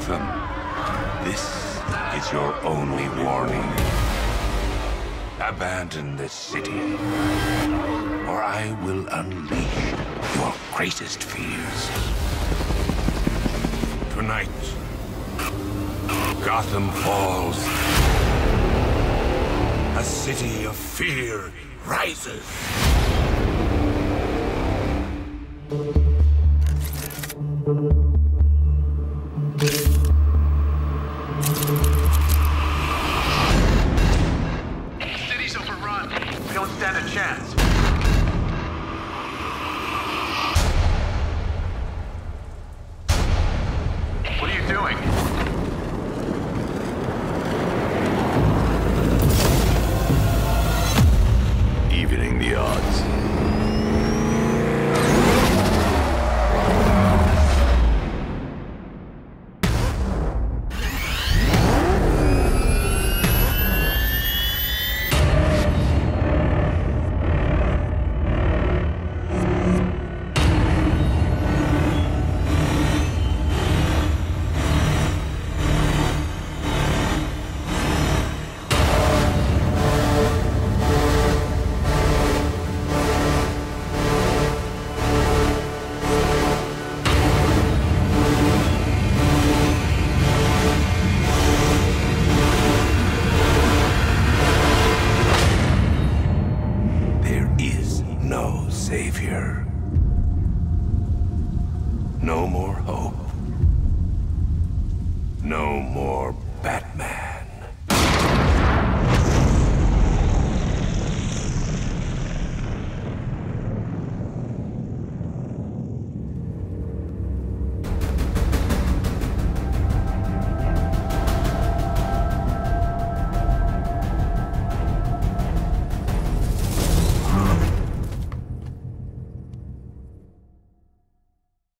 Gotham, this is your only warning. Abandon this city, or I will unleash your greatest fears. Tonight, Gotham falls. A city of fear rises. Chance. What are you doing? Evening the odds. savior. No more hope. No more Batman.